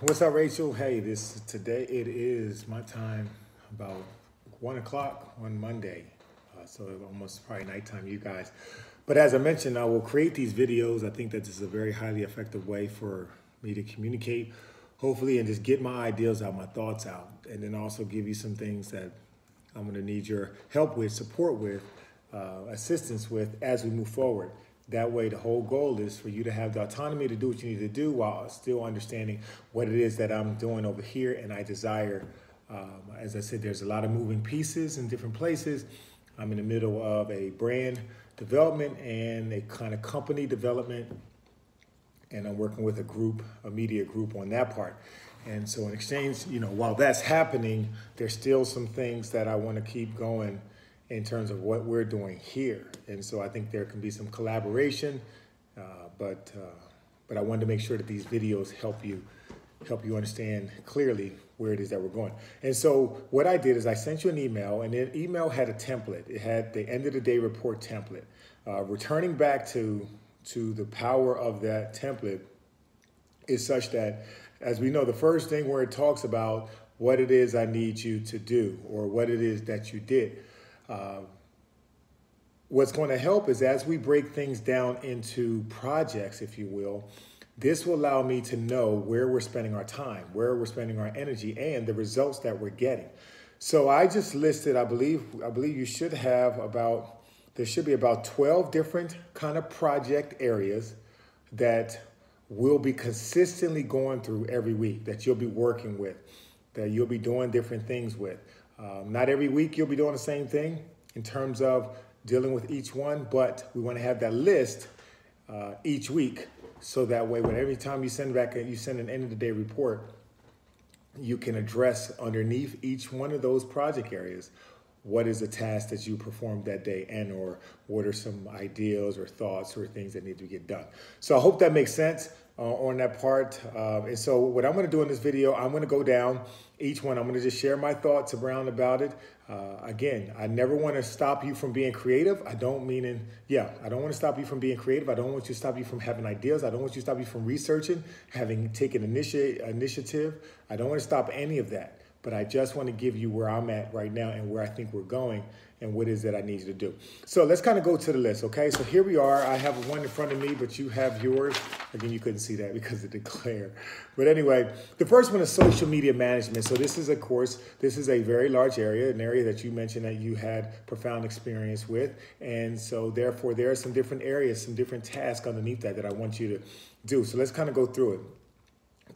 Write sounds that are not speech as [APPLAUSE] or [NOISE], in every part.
What's up, Rachel? Hey, this today it is my time about one o'clock on Monday, uh, so almost probably nighttime, you guys. But as I mentioned, I will create these videos. I think that this is a very highly effective way for me to communicate, hopefully, and just get my ideas out, my thoughts out, and then also give you some things that I'm going to need your help with, support with, uh, assistance with as we move forward. That way, the whole goal is for you to have the autonomy to do what you need to do while still understanding what it is that I'm doing over here and I desire. Um, as I said, there's a lot of moving pieces in different places. I'm in the middle of a brand development and a kind of company development, and I'm working with a group, a media group on that part. And so, in exchange, you know, while that's happening, there's still some things that I want to keep going in terms of what we're doing here. And so I think there can be some collaboration, uh, but uh, but I wanted to make sure that these videos help you help you understand clearly where it is that we're going. And so what I did is I sent you an email, and the email had a template. It had the end of the day report template. Uh, returning back to to the power of that template is such that, as we know, the first thing where it talks about what it is I need you to do or what it is that you did. Uh, what's going to help is as we break things down into projects, if you will, this will allow me to know where we're spending our time, where we're spending our energy, and the results that we're getting. So I just listed, I believe, I believe you should have about, there should be about 12 different kind of project areas that we'll be consistently going through every week that you'll be working with, that you'll be doing different things with. Um, not every week you'll be doing the same thing in terms of dealing with each one, but we want to have that list uh, each week. So that way when every time you send back a, you send an end of the day report, you can address underneath each one of those project areas. What is the task that you performed that day and or what are some ideas or thoughts or things that need to get done? So i hope that makes sense uh, on that part. Uh, and so what i'm going to do in this video i'm going to go down each one. I'm going to just share my thoughts around about it. Uh, again i never want to stop you from being creative. I don't mean in yeah i don't want to stop you from being creative. I don't want you to stop you from having ideas. I don't want you to stop you from researching having taken initi- initiative. I don't want to stop any of that. But I just want to give you where I'm at right now and where I think we're going and what is that I need you to do. So let's kind of go to the list, okay? So here we are. I have one in front of me, but you have yours. Again, you couldn't see that because of the glare. But anyway, the first one is social media management. So this is, of course, this is a very large area, an area that you mentioned that you had profound experience with. And so therefore, there are some different areas, some different tasks underneath that that I want you to do. So let's kind of go through it.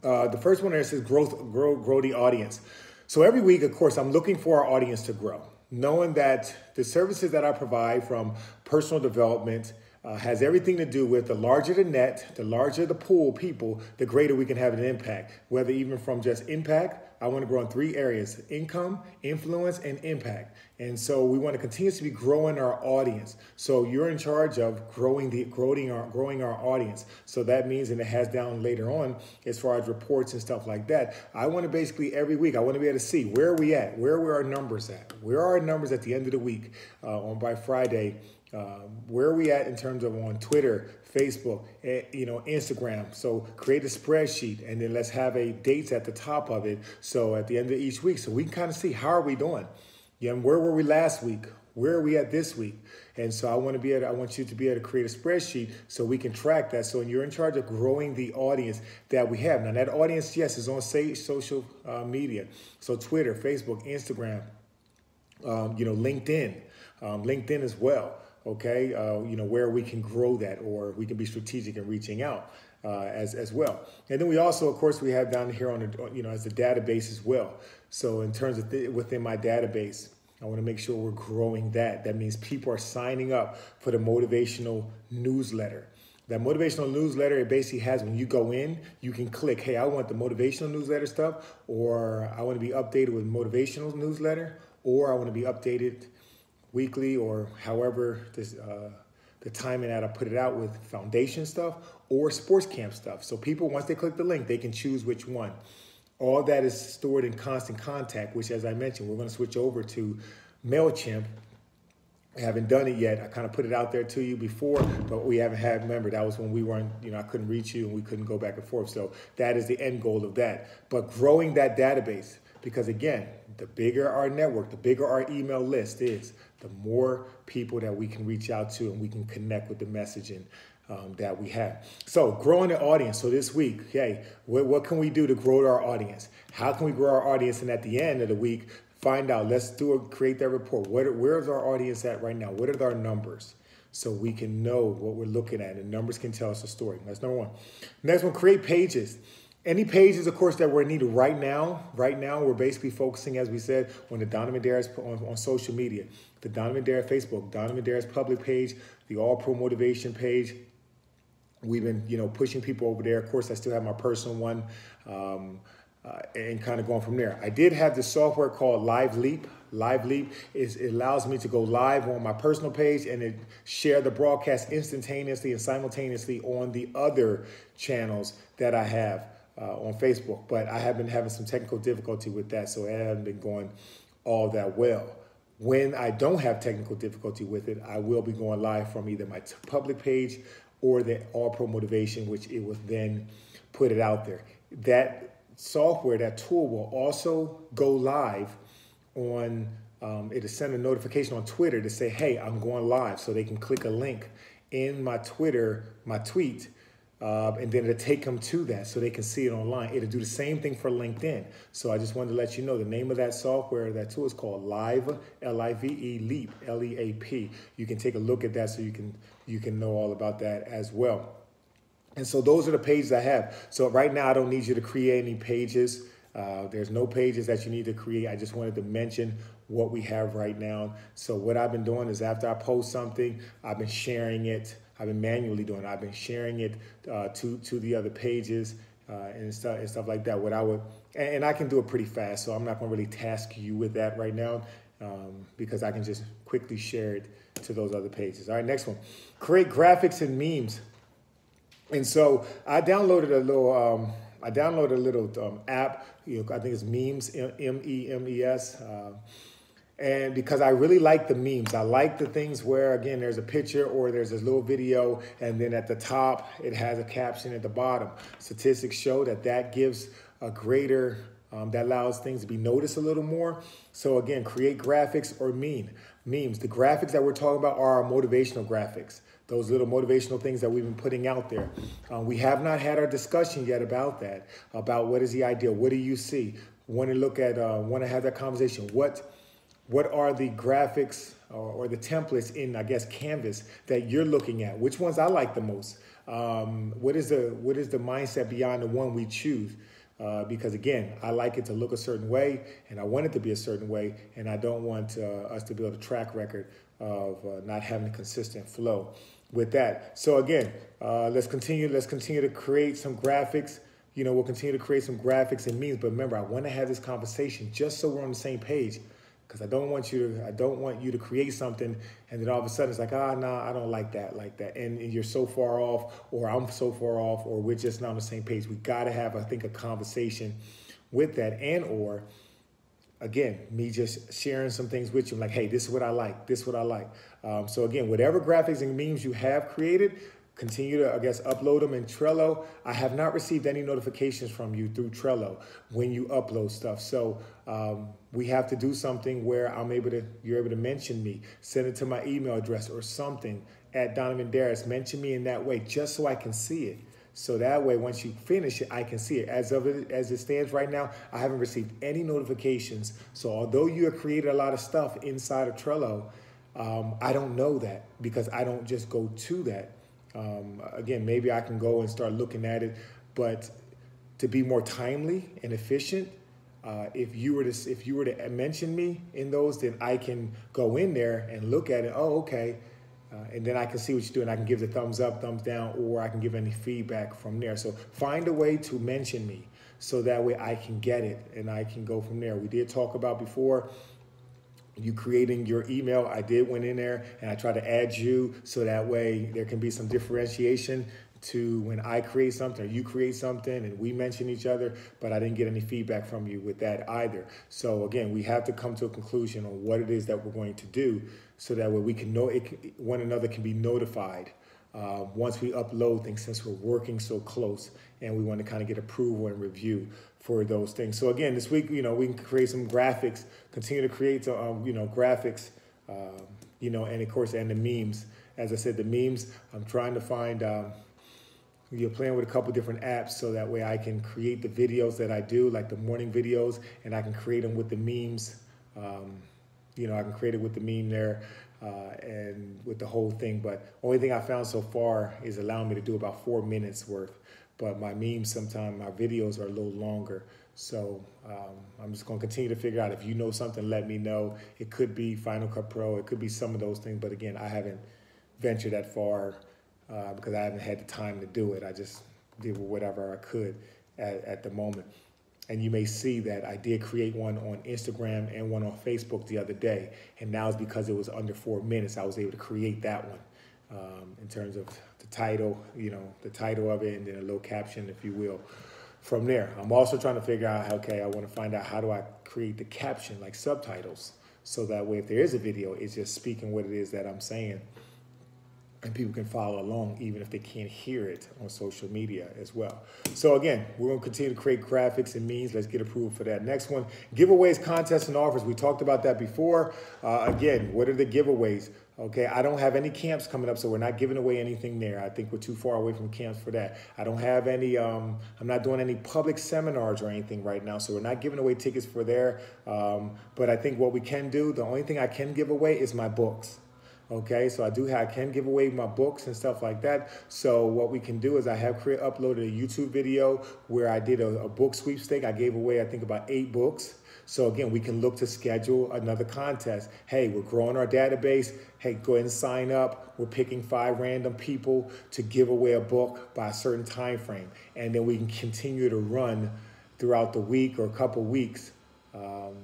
Uh, the first one there says growth, grow, grow the audience. So every week, of course, I'm looking for our audience to grow, knowing that the services that I provide from personal development uh, has everything to do with the larger the net, the larger the pool people, the greater we can have an impact, whether even from just impact I want to grow in three areas income, influence, and impact. And so we want to continuously be growing our audience. So you're in charge of growing the growing our growing our audience. So that means, and it has down later on as far as reports and stuff like that. I want to basically every week I want to be able to see where are we at, where are our numbers at, where are our numbers at the end of the week uh, on by Friday. Um, where are we at in terms of on Twitter, Facebook, eh, you know, Instagram? So create a spreadsheet and then let's have a dates at the top of it. So at the end of each week, so we can kind of see how are we doing. Yeah, where were we last week? Where are we at this week? And so I want to be able to, I want you to be able to create a spreadsheet so we can track that. So you're in charge of growing the audience that we have. Now that audience, yes, is on say social uh, media. So Twitter, Facebook, Instagram, um, you know, LinkedIn, um, LinkedIn as well okay? Uh, you know, where we can grow that or we can be strategic in reaching out uh, as, as well. And then we also, of course, we have down here on the, you know, as a database as well. So in terms of th- within my database, I want to make sure we're growing that. That means people are signing up for the motivational newsletter. That motivational newsletter, it basically has when you go in, you can click, hey, I want the motivational newsletter stuff, or I want to be updated with motivational newsletter, or I want to be updated weekly or however this, uh, the timing that I put it out with foundation stuff or sports camp stuff. So people, once they click the link, they can choose which one. All that is stored in constant contact, which as I mentioned, we're going to switch over to MailChimp I haven't done it yet. I kind of put it out there to you before, but we haven't had. Remember, that was when we weren't, you know, I couldn't reach you and we couldn't go back and forth. So that is the end goal of that. But growing that database, because again, the bigger our network, the bigger our email list is, the more people that we can reach out to and we can connect with the messaging um, that we have. So, growing the audience. So, this week, hey, what, what can we do to grow our audience? How can we grow our audience? And at the end of the week, find out, let's do a, create that report. What, where's our audience at right now? What are our numbers? So we can know what we're looking at, and numbers can tell us a story. That's number one. Next one, create pages. Any pages, of course, that we're needed right now. Right now, we're basically focusing, as we said, on the Donovin Darius on, on social media, the Donovin Darius Facebook, Donovin Darius public page, the All Pro Motivation page, we've been you know pushing people over there. Of course i still have my personal one um, uh, and kind of going from there. I did have this software called live leap. Live leap is it allows me to go live on my personal page and it share the broadcast instantaneously and simultaneously on the other channels that i have uh, on facebook but i have been having some technical difficulty with that so it hasn't been going all that well when I don't have technical difficulty with it, I will be going live from either my public page or the All Pro Motivation, which it was then put it out there. That software, that tool will also go live on, um, it'll send a notification on Twitter to say, hey, I'm going live. So they can click a link in my Twitter, my tweet, uh, and then it'll take them to that so they can see it online. It'll do the same thing for LinkedIn. So I just wanted to let you know the name of that software, that tool is called Live, L-I-V-E, Leap, L-E-A-P. You can take a look at that so you can you can know all about that as well. And so those are the pages I have. So right now I don't need you to create any pages. Uh, there's no pages that you need to create. I just wanted to mention what we have right now. So what I've been doing is after I post something, I've been sharing it I've been manually doing. I've been sharing it uh, to to the other pages uh, and stuff and stuff like that. What I would and, and, I can do it pretty fast, so I'm not going to really task you with that right now um, because I can just quickly share it to those other pages. All right, next one, create graphics and memes. And so I downloaded a little. Um, I downloaded a little um, app. You know, I think it's Memes, M E M E S. Uh, and because I really like the memes. I like the things where, again, there's a picture or there's this little video, and then at the top, it has a caption at the bottom. Statistics show that that gives a greater, um, that allows things to be noticed a little more. So, again, create graphics or meme. Memes. The graphics that we're talking about are our motivational graphics those little motivational things that we've been putting out there. Um, we have not had our discussion yet about that, about what is the ideal, what do you see? Want to look at, uh, want to have that conversation. What what are the graphics or, or, the templates in, I guess, Canvas that you're looking at? Which ones I like the most? Um, what is the what is the mindset beyond the one we choose? Uh, because again, I like it to look a certain way, and I want it to be a certain way, and I don't want uh, us to build a track record of uh, not having a consistent flow with that. So again, uh, let's continue. Let's continue to create some graphics. You know, we'll continue to create some graphics and memes. But remember, I want to have this conversation just so we're on the same page because I don't want you to I don't want you to create something and then all of a sudden it's like ah nah I don't like that like that and, and, you're so far off or I'm so far off or we're just not on the same page. We got to have I think a conversation with that and or again me just sharing some things with you like hey this is what I like this is what I like. Um, so again whatever graphics and memes you have created continue to, I guess, upload them in Trello. I have not received any notifications from you through Trello when you upload stuff. So um, we have to do something where I'm able to, you're able to mention me, send it to my email address or something at Donovin Darius. Mention me in that way just so I can see it. So that way, once you finish it, I can see it. As of it, as it stands right now, I haven't received any notifications. So although you have created a lot of stuff inside of Trello, um, I don't know that because I don't just go to that. Um, again, maybe I can go and start looking at it, but to be more timely and efficient, uh, if you were to if you were to mention me in those, then I can go in there and look at it. Oh, okay, uh, and then I can see what you're doing. I can give the thumbs up, thumbs down, or I can give any feedback from there. So find a way to mention me so that way I can get it and I can go from there. We did talk about before you creating your email. I did went in there and I tried to add you so that way there can be some differentiation to when I create something or you create something and we mention each other, but I didn't get any feedback from you with that either. So again, we have to come to a conclusion on what it is that we're going to do so that way we can know it, one another can be notified uh, once we upload things since we're working so close and we want to kind of get approval and review for those things. So again, this week, you know, we can create some graphics, continue to create, um, you know, graphics, um, you know, and of course, and the memes. As I said, the memes, I'm trying to find, um, you're playing with a couple different apps so that way I can create the videos that I do, like the morning videos, and I can create them with the memes. Um, you know, I can create it with the meme there uh, and with the whole thing. But only thing I found so far is allowing me to do about four minutes worth. But my memes, sometimes my videos are a little longer. So um, I'm just going to continue to figure out if you know something, let me know. It could be Final Cut Pro, it could be some of those things. But again, I haven't ventured that far uh, because I haven't had the time to do it. I just did whatever I could at, at the moment. And you may see that I did create one on Instagram and one on Facebook the other day. And now it's because it was under four minutes, I was able to create that one um, in terms of the title, you know, the title of it and then a little caption, if you will. From there, I'm also trying to figure out, okay, I want to find out how do I create the caption, like subtitles, so that way if there is a video, it's just speaking what it is that I'm saying and people can follow along even if they can't hear it on social media as well. So again, we're going to continue to create graphics and means. Let's get approved for that. Next one, giveaways, contests, and offers. We talked about that before. Uh, again, what are the giveaways? Okay, I don't have any camps coming up, so we're not giving away anything there. I think we're too far away from camps for that. I don't have any, um, I'm not doing any public seminars or anything right now, so we're not giving away tickets for there. Um, but I think what we can do, the only thing I can give away is my books. Okay, so I do have, I can give away my books and stuff like that. So what we can do is I have create, uploaded a YouTube video where I did a, a book sweepstake. I gave away, I think about eight books. So again, we can look to schedule another contest. Hey, we're growing our database. Hey, go ahead and sign up. We're picking five random people to give away a book by a certain time frame. And then we can continue to run throughout the week or a couple weeks um,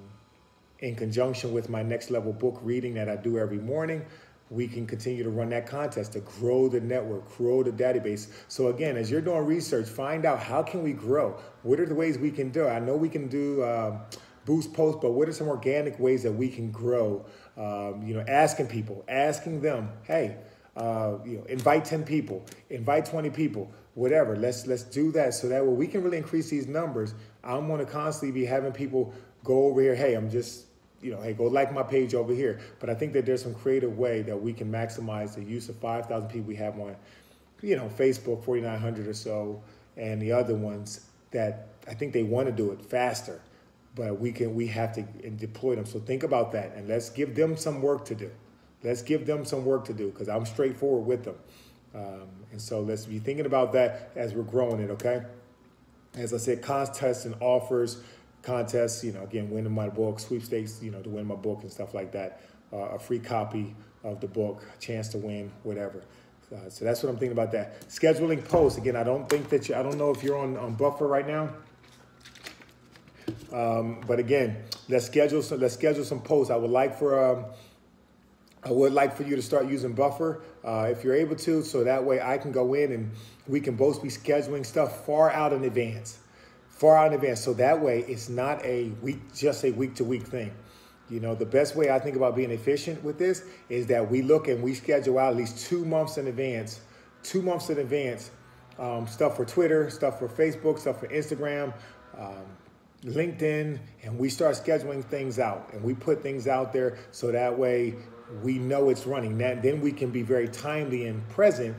in conjunction with my next level book reading that I do every morning we can continue to run that contest to grow the network, grow the database. So again, as you're doing research, find out how can we grow? What are the ways we can do it? I know we can do uh, boost posts, but what are some organic ways that we can grow? Um, you know, asking people, asking them, hey, uh, you know, invite 10 people, invite 20 people, whatever. Let's let's do that so that way we can really increase these numbers. I'm going to constantly be having people go over here. Hey, I'm just you know, hey, go like my page over here. But I think that there's some creative way that we can maximize the use of 5,000 people we have on, you know, Facebook, 4,900 or so, and the other ones that I think they want to do it faster, but we can, we have to deploy them. So think about that and let's give them some work to do. Let's give them some work to do because I'm straightforward with them. Um, and so let's be thinking about that as we're growing it, okay? As I said, contests and offers, contests, you know, again, winning my book, sweepstakes, you know, to win my book and stuff like that, uh, a free copy of the book, chance to win, whatever. Uh, so that's what I'm thinking about that. Scheduling posts, again, I don't think that you, I don't know if you're on, on Buffer right now. Um, but again, let's schedule some, let's schedule some posts. I would like for, um, I would like for you to start using Buffer uh, if you're able to, so that way I can go in and we can both be scheduling stuff far out in advance far out in advance. So that way it's not a week, just a week to week thing. You know, the best way I think about being efficient with this is that we look and we schedule out at least two months in advance, two months in advance, um, stuff for Twitter, stuff for Facebook, stuff for Instagram, um, LinkedIn, and we start scheduling things out and we put things out there so that way we know it's running. That then we can be very timely and present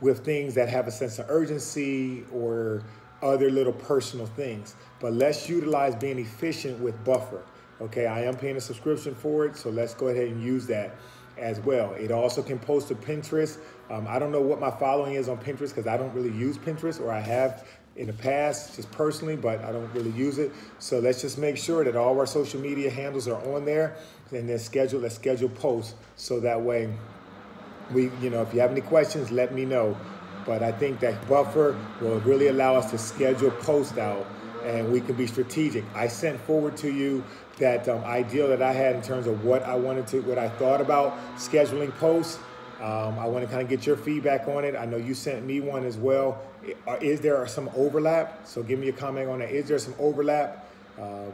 with things that have a sense of urgency or other little personal things. But let's utilize being efficient with Buffer. Okay, I am paying a subscription for it, so let's go ahead and use that as well. It also can post to Pinterest. Um, I don't know what my following is on Pinterest because I don't really use Pinterest, or I have in the past just personally, but I don't really use it. So let's just make sure that all our social media handles are on there, and then schedule let's schedule posts so that way we, you know, if you have any questions, let me know. But I think that buffer will really allow us to schedule post out and we can be strategic. I sent forward to you that um, ideal that I had in terms of what I wanted to, what I thought about scheduling posts. Um, I want to kind of get your feedback on it. I know you sent me one as well. Is there some overlap? So give me a comment on that. Is there some overlap? Um,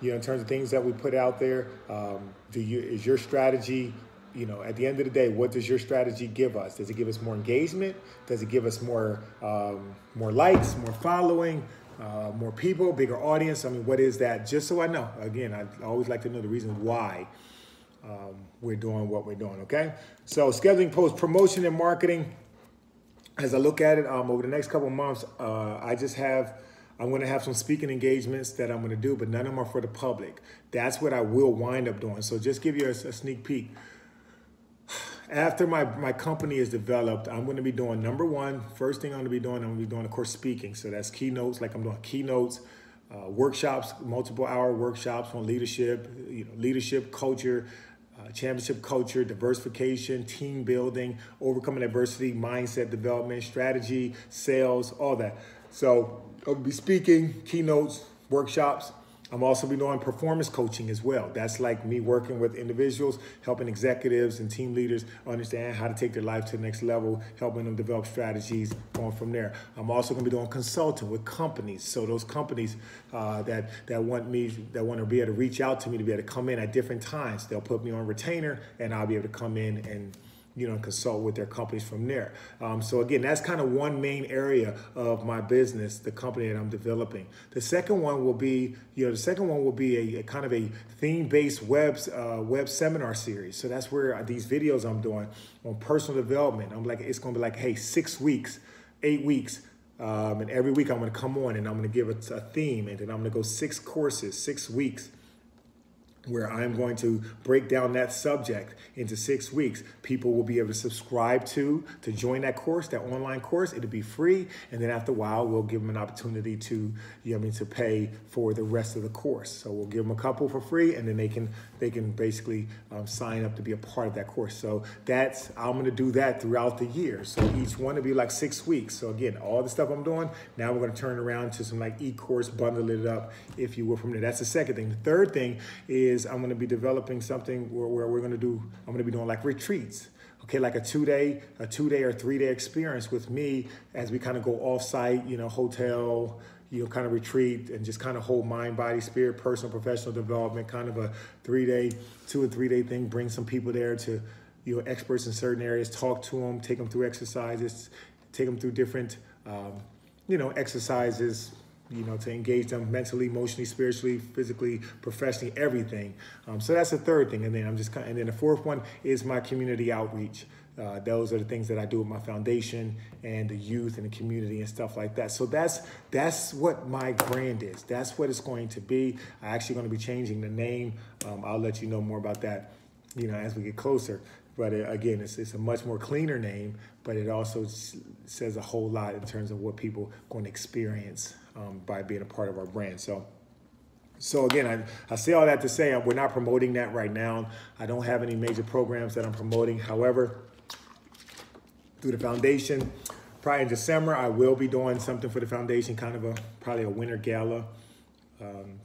you know, in terms of things that we put out there, um, do you is your strategy you know, at the end of the day, what does your strategy give us? Does it give us more engagement? Does it give us more um, more likes, more following, uh, more people, bigger audience? I mean, what is that? Just so I know. Again, I always like to know the reason why um, we're doing what we're doing. Okay, so scheduling post promotion and marketing. As I look at it um, over the next couple months, uh, I just have. I'm going to have some speaking engagements that I'm going to do, but none of them are for the public. That's what I will wind up doing. So just give you a, a sneak peek after my, my company is developed, I'm going to be doing number one, first thing I'm going to be doing, I'm going to be doing, of course, speaking. So that's keynotes, like I'm doing keynotes, uh, workshops, multiple hour workshops on leadership, you know, leadership, culture, uh, championship culture, diversification, team building, overcoming adversity, mindset development, strategy, sales, all that. So I'll be speaking, keynotes, workshops. I'm also be doing performance coaching as well. That's like me working with individuals, helping executives and team leaders understand how to take their life to the next level, helping them develop strategies going from there. I'm also going to be doing consulting with companies. So those companies uh, that that want me, that want to be able to reach out to me to be able to come in at different times, they'll put me on retainer, and I'll be able to come in and you know, consult with their companies from there. Um, so again, that's kind of one main area of my business, the company that I'm developing. The second one will be, you know, the second one will be a, a kind of a theme-based web uh, web seminar series. So that's where these videos I'm doing on personal development. I'm like, it's going to be like, hey, six weeks, eight weeks. Um, and every week I'm going to come on and I'm going to give it a theme, and then I'm going to go six courses, six weeks where I'm going to break down that subject into six weeks. People will be able to subscribe to, to join that course, that online course. It'll be free. And then after a while, we'll give them an opportunity to, you know I mean, to pay for the rest of the course. So we'll give them a couple for free and then they can, they can basically um, sign up to be a part of that course. So that's, I'm to do that throughout the year. So each one will be like six weeks. So again, all the stuff I'm doing, now we're to turn around to some like e-course, bundle it up, if you will, from there. That's the second thing. The third thing is I'm to be developing something where, where we're to do, I'm to be doing like retreats. Okay, like a two day, a two day or three day experience with me as we kind of go off site, you know, hotel, you know, kind of retreat and just kind of hold mind, body, spirit, personal, professional development, kind of a three day, two or three day thing. Bring some people there to, you know, experts in certain areas, talk to them, take them through exercises, take them through different, um, you know, exercises, you know, to engage them mentally, emotionally, spiritually, physically, professionally, everything. Um, so that's the third thing. And then I'm just, kind of, and then the fourth one is my community outreach. Uh, those are the things that I do with my foundation and the youth and the community and stuff like that. So that's that's what my brand is. That's what it's going to be. I'm actually going to be changing the name. Um, I'll let you know more about that, you know, as we get closer. But it, uh, again, it's, it's a much more cleaner name, but it also says a whole lot in terms of what people going to experience um, by being a part of our brand. So. So again, I, I say all that to say we're not promoting that right now. I don't have any major programs that I'm promoting. However, through the foundation, probably in December, I will be doing something for the foundation, kind of a probably a winter gala. Um,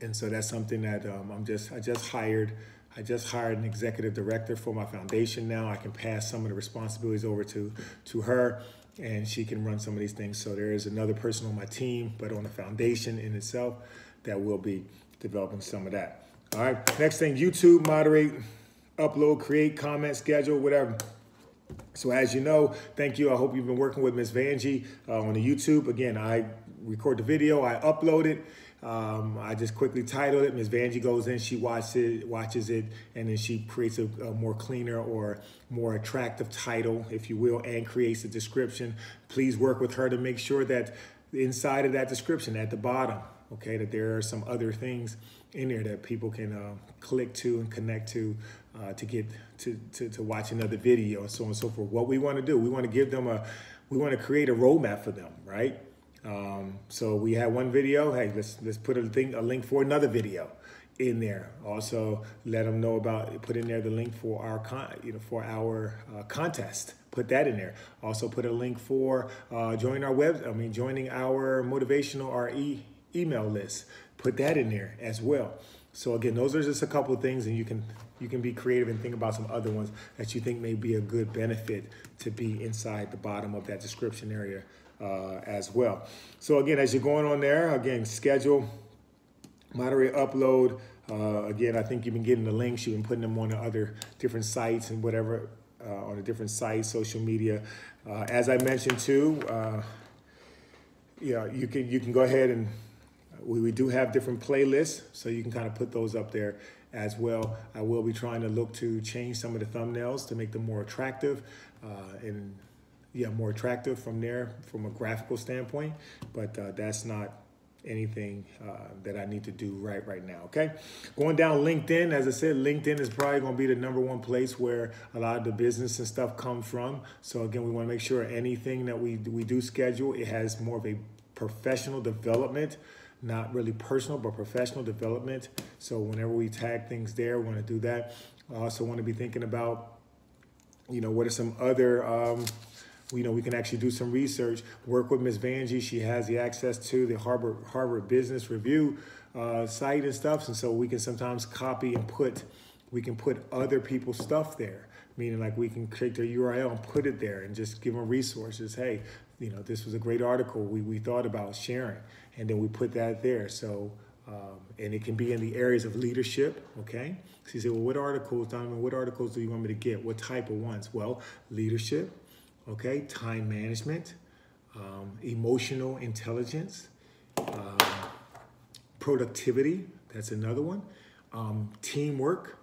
and so that's something that um, I'm just I just hired I just hired an executive director for my foundation now. I can pass some of the responsibilities over to, to her and she can run some of these things. So there is another person on my team, but on the foundation in itself that will be developing some of that. All right, next thing, YouTube, moderate, upload, create, comment, schedule, whatever. So as you know, thank you. I hope you've been working with Miss Vanjie uh, on the YouTube. Again, I record the video, I upload it, um, I just quickly titled it. Ms. Vanjie goes in, she watches it, watches it, and then she creates a, a, more cleaner or more attractive title, if you will, and creates a description. Please work with her to make sure that inside of that description, at the bottom, okay, that there are some other things in there that people can uh, click to and connect to uh, to get to, to, to watch another video and so on and so forth. What we want to do, we want to give them a, we want to create a roadmap for them, right? Um, so we had one video. Hey, let's let's put a thing a link for another video in there. Also, let them know about put in there the link for our con, you know for our uh, contest. Put that in there. Also, put a link for uh, joining our web. I mean, joining our motivational our e email list. Put that in there as well. So again, those are just a couple of things, and you can you can be creative and think about some other ones that you think may be a good benefit to be inside the bottom of that description area uh, as well. So again, as you're going on there, again, schedule, moderate, upload, Uh, again, I think you've been getting the links. You've been putting them on the other different sites and whatever uh, on the different sites, social media. Uh, as I mentioned too, uh, you know, you can you can go ahead and we, we do have different playlists, so you can kind of put those up there as well. I will be trying to look to change some of the thumbnails to make them more attractive uh, and yeah, more attractive from there from a graphical standpoint. But uh, that's not anything uh, that I need to do right right now. Okay, going down LinkedIn. As I said, LinkedIn is probably going to be the number one place where a lot of the business and stuff come from. So again, we want to make sure anything that we we do schedule it has more of a professional development not really personal, but professional development. So whenever we tag things there, we want to do that. I also want to be thinking about, you know, what are some other, um, you know, we can actually do some research, work with Ms. Vanjie. She has the access to the Harvard, Harvard Business Review uh, site and stuff. And so we can sometimes copy and put, we can put other people's stuff there meaning like we can create their URL and put it there and just give them resources. Hey, you know, this was a great article we, we thought about sharing and then we put that there. So, um, and it can be in the areas of leadership, okay? So you say, well, what articles, Donovin, what articles do you want me to get? What type of ones? Well, leadership, okay, time management, um, emotional intelligence, uh, productivity, that's another one, um, teamwork,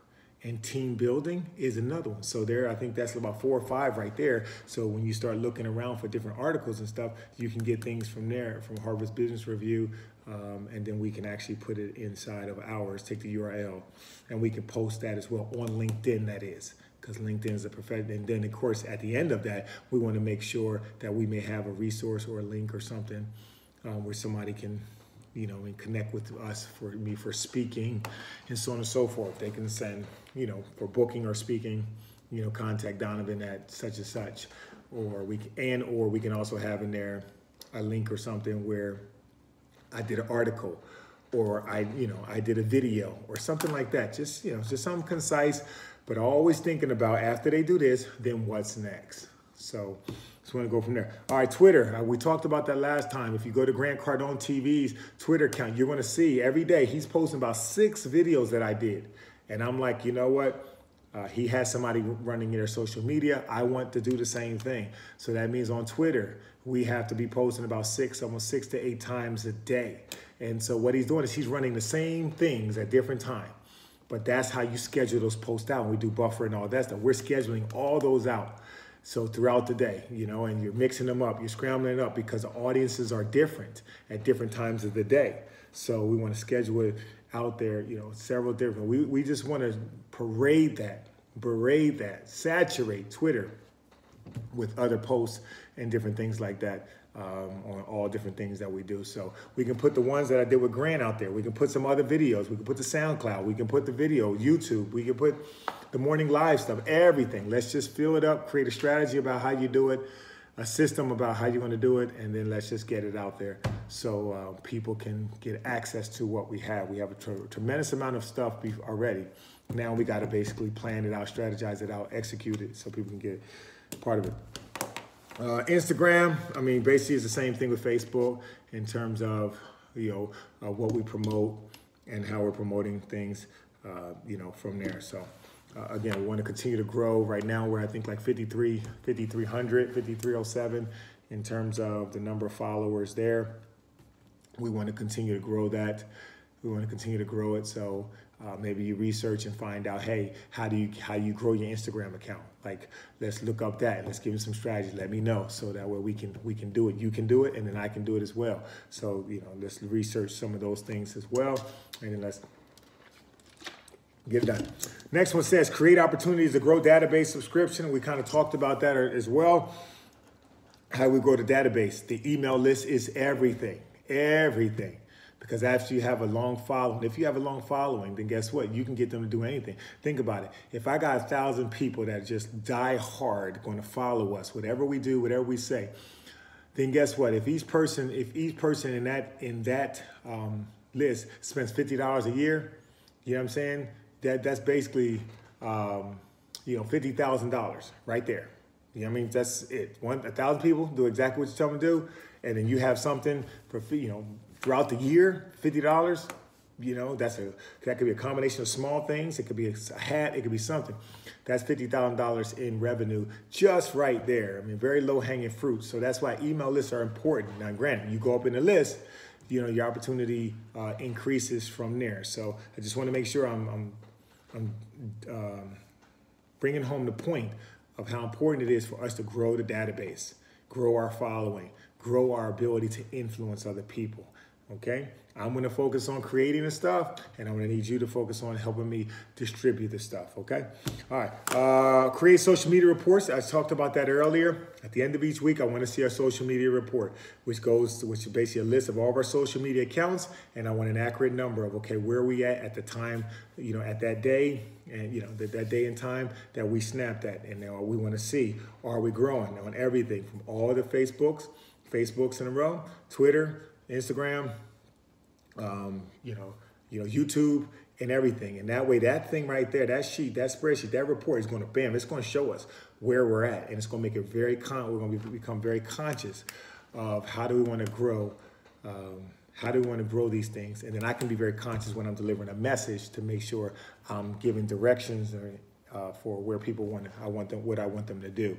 and team building is another one. So there, I think that's about four or five right there. So when you start looking around for different articles and stuff, you can get things from there, from Harvard's Business Review, um, and then we can actually put it inside of ours, take the URL, and we can post that as well on LinkedIn, that is because LinkedIn is a perfect. And then, of course, at the end of that, we want to make sure that we may have a resource or a link or something um, where somebody can you know, and connect with us for me for speaking and so on and so forth. They can send, you know, for booking or speaking, you know, contact Donovin at such and such, or we can, and or we can also have in there a link or something where I did an article or I, you know, I did a video or something like that. Just, you know, just something concise, but always thinking about after they do this, then what's next. So just want to go from there. All right, Twitter. Uh, we talked about that last time. If you go to Grant Cardone TV's Twitter account, you're going to see every day he's posting about six videos that I did. And I'm like, you know what? Uh, he has somebody running their social media. I want to do the same thing. So that means on Twitter, we have to be posting about six, almost six to eight times a day. And so what he's doing is he's running the same things at different times. But that's how you schedule those posts out. we do buffer and all that stuff. We're scheduling all those out. So throughout the day, you know, and you're mixing them up, you're scrambling it up because the audiences are different at different times of the day. So we want to schedule it out there, you know, several different. We, we just want to parade that, berate that, saturate Twitter with other posts and different things like that um, on all different things that we do. So we can put the ones that I did with Grant out there. We can put some other videos. We can put the SoundCloud. We can put the video, YouTube. We can put the morning live stuff, everything. Let's just fill it up, create a strategy about how you do it, a system about how you're going to do it, and then let's just get it out there so uh, people can get access to what we have. We have a tr tremendous amount of stuff already. Now we got to basically plan it out, strategize it out, execute it so people can get part of it. Uh, Instagram, I mean, basically it's the same thing with Facebook in terms of, you know, uh, what we promote and how we're promoting things, uh, you know, from there. So uh, again, we want to continue to grow. Right now we're I think like 53, 5,300, 5,307 in terms of the number of followers there. We want to continue to grow that. We want to continue to grow it. So uh, maybe you research and find out, hey, how do you how you grow your Instagram account? Like, let's look up that. Let's give me some strategy. Let me know so that way we can we can do it. You can do it, and then I can do it as well. So you know, let's research some of those things as well, and then let's get it done. Next one says create opportunities to grow database subscription. We kind of talked about that as well. How we grow the database. The email list is everything, everything. Because after you have a long following, if you have a long following, then guess what? You can get them to do anything. Think about it. If I got a thousand people that just die hard going to follow us, whatever we do, whatever we say, then guess what? If each person, if each person in that in that um, list spends fifty dollars a year, you know what I'm saying? That that's basically um, you know fifty thousand dollars right there. You know what I mean? That's it. One a thousand people do exactly what you tell them to do, and then you have something for you know throughout the year, $50, You know, that's a that could be a combination of small things. It could be a hat. It could be something. That's fifty thousand dollars in revenue just right there. I mean, very low hanging fruit. So that's why email lists are important. Now, granted, you go up in the list, you know, your opportunity uh, increases from there. So I just want to make sure I'm I'm, I'm um, bringing home the point of how important it is for us to grow the database, grow our following, grow our ability to influence other people. Okay? I'm gonna focus on creating the stuff, and I'm gonna need you to focus on helping me distribute the stuff, okay? All right, uh, create social media reports. I talked about that earlier. At the end of each week, I wanna see our social media report, which goes, to, which is basically a list of all of our social media accounts, and I want an accurate number of, okay, where are we at at the time, you know, at that day, and you know, that, that day and time that we snapped at, and now we wanna see, are we growing on everything from all the Facebooks, Facebooks in a row, Twitter, Instagram, um, you know, you know, YouTube and everything. And that way, that thing right there, that sheet, that spreadsheet, that report is going to bam, it's going to show us where we're at, and it's going to make it very con. We're going to become very conscious of how do we want to grow. Um, how do we want to grow these things? And then I can be very conscious when I'm delivering a message to make sure I'm giving directions uh, for where people want. I want them what I want them to do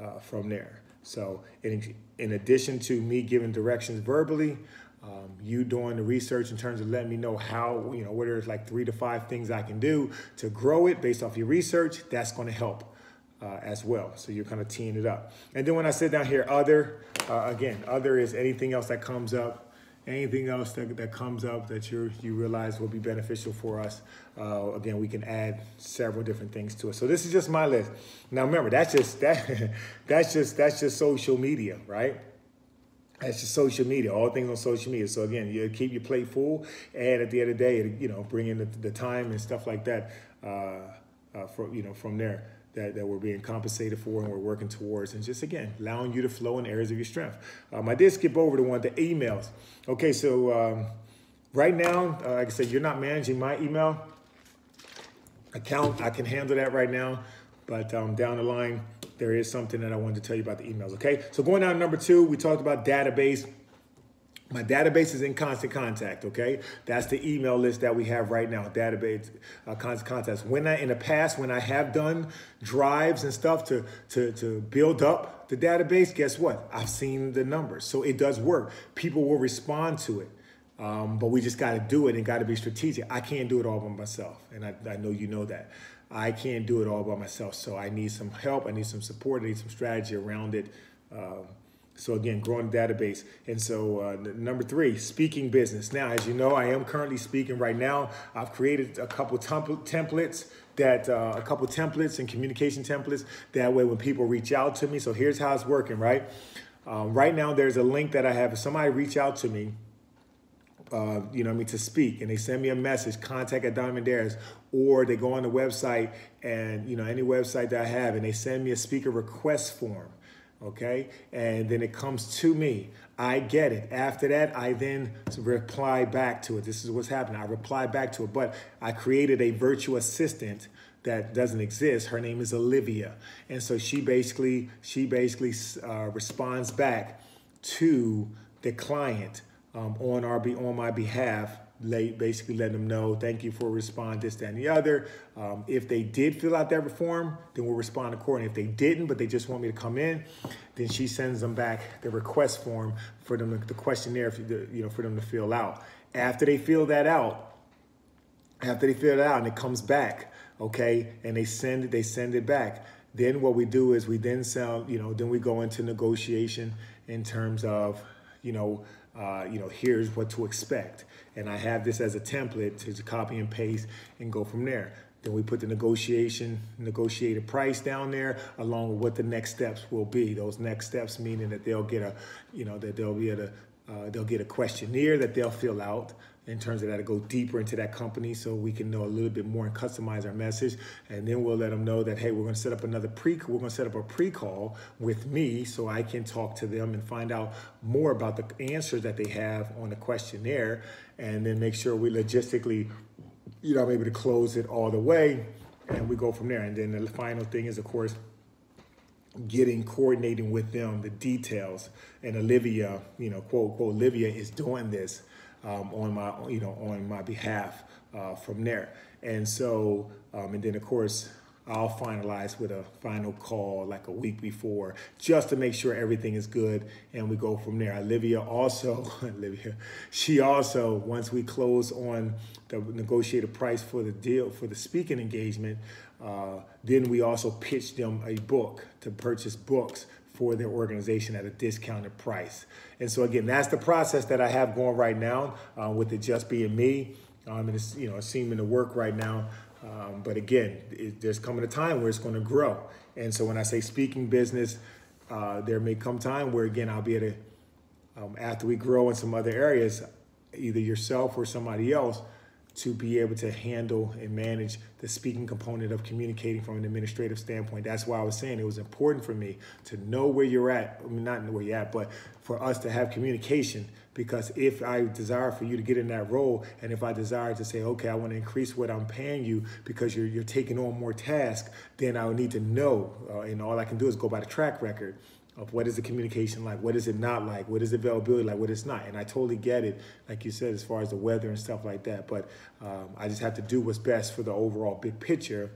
uh, from there. So, in, in addition to me giving directions verbally, um, you doing the research in terms of letting me know how, you know, where there's like three to five things I can do to grow it based off your research, that's going to help uh, as well. So you're kind of teeing it up. And then when I sit down here, other, uh, again, other is anything else that comes up, anything else that, that comes up that you you realize will be beneficial for us. Uh, again, we can add several different things to it. So this is just my list. Now remember, that's just [LAUGHS] that that's just that's just social media, right? That's just social media, all things on social media. So again, you keep your plate full, and at the end of the day, you know, bring in the, the time and stuff like that. Uh, uh, from you know, from there, that, that we're being compensated for and we're working towards, and just again allowing you to flow in areas of your strength. Um, I did skip over to one of the emails. Okay, so um, right now, uh, like I said, you're not managing my email account. I can handle that right now, but um, down the line there is something that I wanted to tell you about the emails, okay? So going down to number two, we talked about database. My database is in constant contact, okay? That's the email list that we have right now, database, uh, constant contacts. When I, in the past, when I have done drives and stuff to, to, to build up the database, guess what? I've seen the numbers. So it does work. People will respond to it. Um, but we just got to do it and got to be strategic. I can't do it all by myself, and I, I know you know that. I can't do it all by myself. So I need some help. I need some support. I need some strategy around it. Um, so again, growing database. And so uh, number three, speaking business. Now, as you know, I am currently speaking right now. I've created a couple templates that uh, a couple templates and communication templates. That way, when people reach out to me, so here's how it's working, right? Um, right now, there's a link that I have. If somebody reach out to me, uh, you know I mean, to speak and they send me a message, contact at Donovin Darius, or they go on the website and, you know, any website that I have and they send me a speaker request form, okay? And then it comes to me. I get it. After that, I then reply back to it. This is what's happening. I reply back to it, but I created a virtual assistant that doesn't exist. Her name is Olivia. And so she basically, she basically uh, responds back to the client um, on our on my behalf basically letting them know, thank you for responding, this, that, and the other. Um, if they did fill out that form, then we'll respond accordingly. If they didn't, but they just want me to come in, then she sends them back the request form for them, the questionnaire, you know, for them to fill out. After they fill that out, after they fill it out and it comes back, okay, and they send it, they send it back. Then what we do is we then sell, you know, then we go into negotiation in terms of, you know, uh, you know, here's what to expect. And I have this as a template to copy and paste and go from there. Then we put the negotiation, negotiated price down there along with what the next steps will be. Those next steps meaning that they'll get a, you know, that they'll be able to, uh, they'll get a questionnaire that they'll fill out in terms of that to go deeper into that company so we can know a little bit more and customize our message. And then we'll let them know that hey we're going to set up another pre we're going to set up a pre-call with me so i can talk to them and find out more about the answers that they have on the questionnaire and then make sure we logistically you know i'm able to close it all the way and we go from there. And then the final thing is of course getting coordinating with them the details. And olivia you know quote quote olivia is doing this um, on my, you know, on my behalf uh, from there. And so, um, and then of course, I'll finalize with a final call like a week before just to make sure everything is good and we go from there. Olivia also, [LAUGHS] Olivia, she also, once we close on the negotiated price for the deal, for the speaking engagement, uh, then we also pitch them a book to purchase books for their organization at a discounted price. And so again, that's the process that I have going right now uh, with it just being me. Um, and it's, you know, it's seeming to work right now. Um, but again, it, there's coming a time where it's going to grow. And so when I say speaking business, uh, there may come time where again I'll be able to, um, after we grow in some other areas, either yourself or somebody else, to be able to handle and manage the speaking component of communicating from an administrative standpoint. That's why I was saying it was important for me to know where you're at. I mean, not where you're at, but for us to have communication. Because if I desire for you to get in that role, and if I desire to say, okay, I want to increase what I'm paying you because you're, you're taking on more tasks, then I would need to know. Uh, and all I can do is go by the track record of what is the communication like, what is it not like, what is the availability like, what it's not. And I totally get it, like you said, as far as the weather and stuff like that. But um, I just have to do what's best for the overall big picture.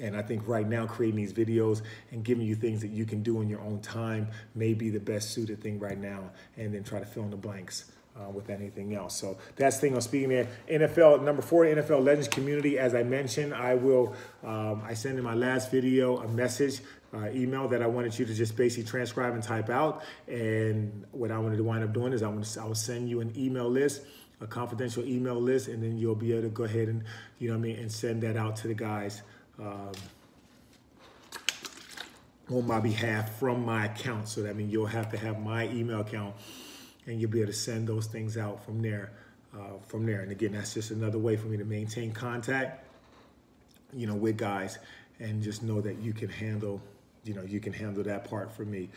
And I think right now, creating these videos and giving you things that you can do in your own time may be the best suited thing right now. And then try to fill in the blanks. Uh, with anything else. So that's the thing on speaking there. NFL, number four, NFL Legends community. As I mentioned, I will, um, I sent in my last video a message uh, email that I wanted you to just basically transcribe and type out. And what I wanted to wind up doing is I want to I will send you an email list, a confidential email list, and then you'll be able to go ahead and you know what I mean and send that out to the guys. Um, on my behalf from my account. So that means you'll have to have my email account and you'll be able to send those things out from there. Uh, from there. And again, that's just another way for me to maintain contact, you know, with guys and just know that you can handle you know, you can handle that part for me,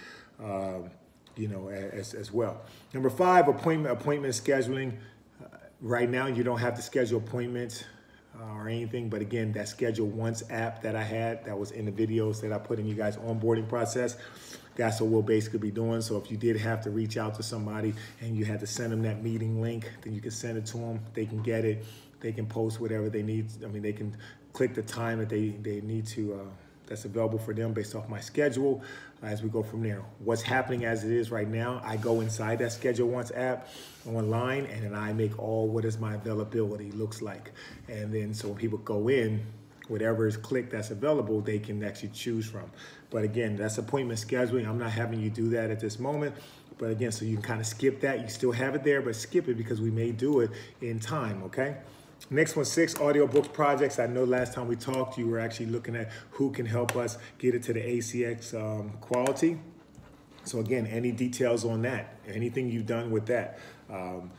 um, you know, as, as well. Number five, appointment appointment scheduling. Uh, right now, you don't have to schedule appointments uh, or anything, but again, that schedule once app that I had that was in the videos that I put in you guys onboarding process. That's what we'll basically be doing. So if you did have to reach out to somebody and you had to send them that meeting link, then you can send it to them. They can get it. They can post whatever they need. I mean, they can click the time that they, they need to uh, that's available for them based off my schedule uh, as we go from there. What's happening as it is right now, I go inside that Schedule Once app online and then I make all what is my availability looks like. And then so when people go in, whatever is clicked that's available, they can actually choose from. But again, that's appointment scheduling. I'm not having you do that at this moment. But again, so you can kind of skip that. You still have it there, but skip it because we may do it in time, okay? Next one, six audiobooks projects. I know last time we talked, you were actually looking at who can help us get it to the ACX um, quality. So again, any details on that, anything you've done with that, um,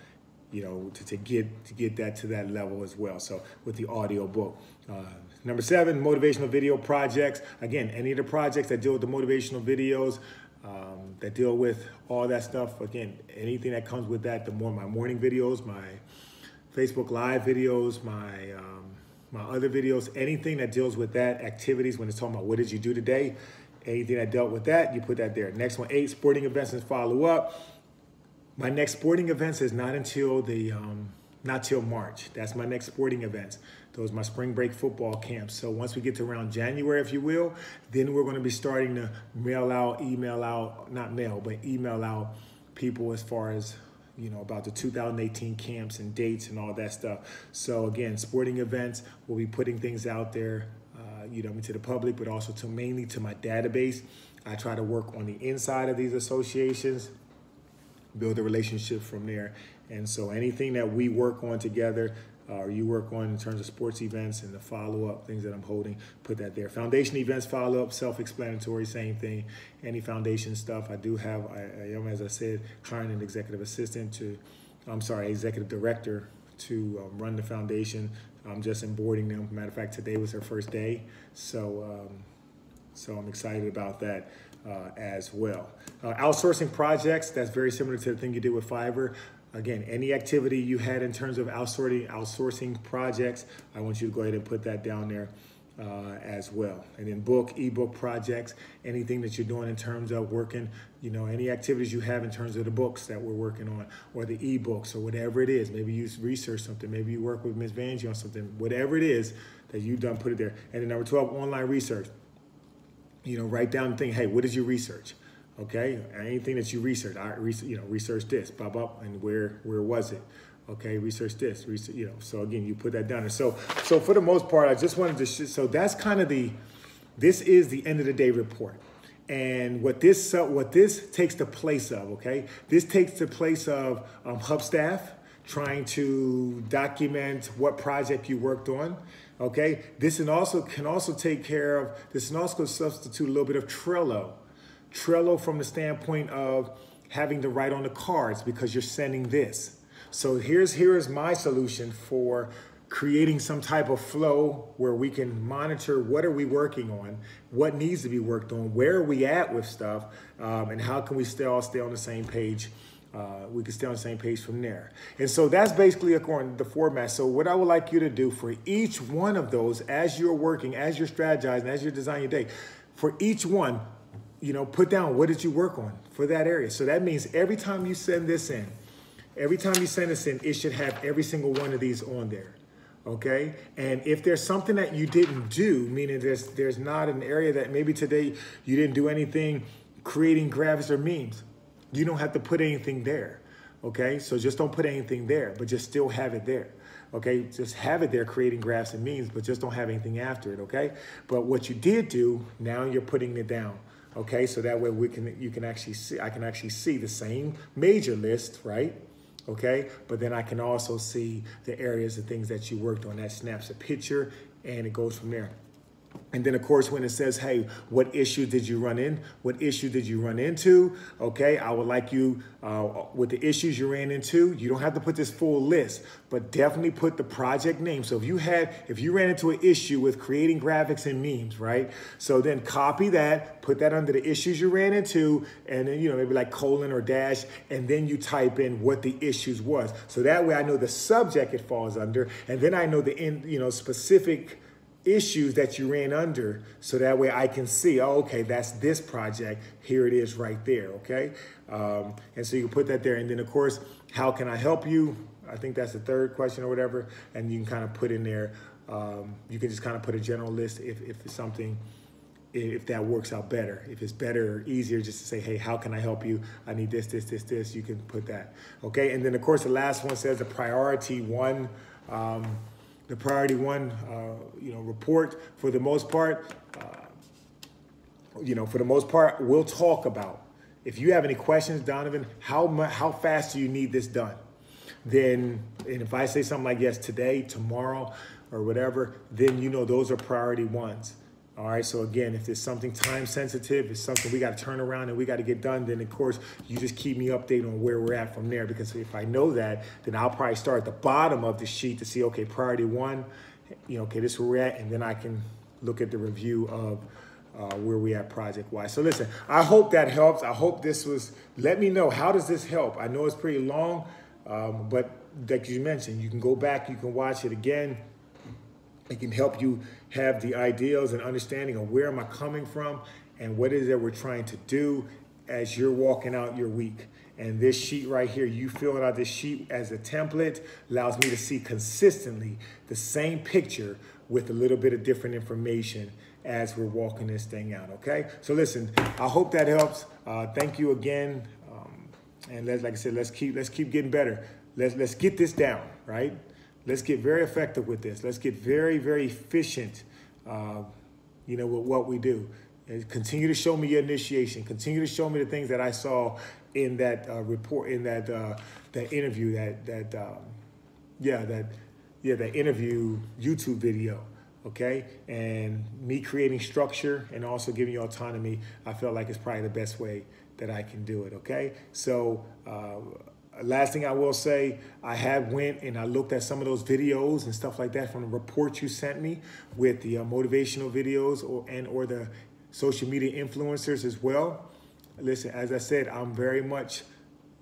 you know, to, to, get to get that to that level as well. So with the audio book. Uh, number seven, motivational video projects. Again, any of the projects that deal with the motivational videos, um, that deal with all that stuff. Again, anything that comes with that, the more my morning videos, my Facebook Live videos, my um, my other videos, anything that deals with that, activities when it's talking about what did you do today, anything that dealt with that, you put that there. Next one, eight, sporting events and follow up. My next sporting events is not until the, um, not till March. That's my next sporting events. Those my spring break football camps. So once we get to around January, if you will, then we're gonna be starting to mail out, email out, not mail, but email out people as far as you know, about the 2018 camps and dates and all that stuff. So again, sporting events, we'll be putting things out there, uh, you know, to the public, but also to mainly to my database. I try to work on the inside of these associations, build a relationship from there. And so anything that we work on together, uh, or you work on in terms of sports events and the follow-up things that I'm holding, put that there. Foundation events follow-up, self-explanatory, same thing. Any foundation stuff, I do have, I, I am, as I said, hiring an executive assistant to, I'm sorry, executive director to um, run the foundation. I'm just onboarding them. Matter of fact, today was her first day. So, um, so I'm excited about that. Uh, as well. Uh, outsourcing projects, that's very similar to the thing you did with Fiverr. Again, any activity you had in terms of outsourcing, outsourcing projects, I want you to go ahead and put that down there uh, as well. And then book, ebook projects, anything that you're doing in terms of working, you know, any activities you have in terms of the books that we're working on or the ebooks or whatever it is. Maybe you research something, maybe you work with Ms. Vanjie on something, whatever it is that you've done, put it there. And then number 12, online research. You know, write down the thing, hey, what is your research? Okay, anything that you research, I you know, research this, blah, blah, and where, where was it? okay research this research you know so again you put that down and so so for the most part i just wanted to so that's kind of the this is the end of the day report. And what this uh, what this takes the place of okay? This takes the place of um, Hubstaff trying to document what project you worked on okay? This and also can also take care of this can also substitute a little bit of trello trello from the standpoint of having to write on the cards because you're sending this so here's here is my solution for creating some type of flow where we can monitor what are we working on, what needs to be worked on, where are we at with stuff, um, and how can we still all stay on the same page. Uh, we can stay on the same page from there. And so that's basically according to the format. So what I would like you to do for each one of those, as you're working, as you're strategizing, as you're designing your day, for each one, you know, put down what did you work on for that area. So that means every time you send this in, Every time you send this in, it should have every single one of these on there. Okay. And if there's something that you didn't do, meaning there's there's not an area that maybe today you didn't do anything creating graphics or memes, you don't have to put anything there. Okay. So just don't put anything there, but just still have it there. Okay, just have it there creating graphs and memes, but just don't have anything after it, okay? But what you did do, now you're putting it down. Okay, so that way we can you can actually see I can actually see the same major list, right? okay? But then I can also see the areas and things that you worked on. That snaps a picture and it goes from there. And then, of course, when it says, hey, what issue did you run in? What issue did you run into? Okay, I would like you, uh, with the issues you ran into, you don't have to put this full list, but definitely put the project name. So if you had, if you ran into an issue with creating graphics and memes, right? So then copy that, put that under the issues you ran into, and then, you know, maybe like colon or dash, and then you type in what the issues was. So that way I know the subject it falls under, and then I know the, in, you know, specific, issues that you ran under so that way I can see, oh, okay, that's this project. Here it is right there, okay? Um, and so you can put that there. And then, of course, how can I help you? I think that's the third question or whatever. And you can kind of put in there, um, you can just kind of put a general list if, if it's something, if that works out better. If it's better or easier just to say, hey, how can I help you? I need this, this, this, this. You can put that, okay? And then, of course, the last one says the priority one. Um, the priority one, uh, you know, report for the most part, uh, you know, for the most part, we'll talk about. If you have any questions, Donovin, how how fast do you need this done? Then, and if I say something like yes, today, tomorrow, or whatever, then you know those are priority ones. All right, so again, if there's something time sensitive, it's something we got to turn around and we got to get done, then of course you just keep me updated on where we're at from there. Because if I know that, then I'll probably start at the bottom of the sheet to see, okay, priority one, you know, okay, this is where we're at, and then I can look at the review of uh, where we at project wise. So listen, I hope that helps. I hope this was. Let me know how does this help. I know it's pretty long, um, but like you mentioned, you can go back, you can watch it again. It can help you have the ideals and understanding of where am I coming from and what is it we're trying to do as you're walking out your week. And this sheet right here, you filling out this sheet as a template allows me to see consistently the same picture with a little bit of different information as we're walking this thing out, okay? So listen, I hope that helps. Uh, thank you again. Um, and let's, like I said, let's keep, let's keep getting better. Let's, let's get this down, right? Let's get very effective with this. Let's get very, very efficient, uh, you know, with what we do. And continue to show me your initiation. Continue to show me the things that I saw in that uh, report, in that uh, that interview, that that um, yeah, that yeah, that interview YouTube video. Okay, and me creating structure and also giving you autonomy, I felt like it's probably the best way that I can do it. Okay, so. Last thing I will say, I have went and I looked at some of those videos and stuff like that from the reports you sent me with the uh, motivational videos or and or the social media influencers as well. Listen, as I said, I'm very much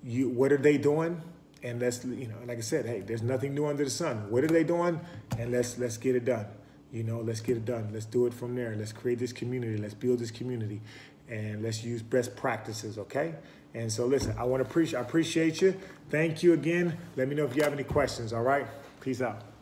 you. What are they doing? And let's you know, like I said, hey, there's nothing new under the sun. What are they doing? And let's let's get it done. You know, let's get it done. Let's do it from there. Let's create this community. Let's build this community, and let's use best practices. Okay. And so, listen, I want to appreciate. I appreciate you. Thank you again. Let me know if you have any questions. All right. Peace out.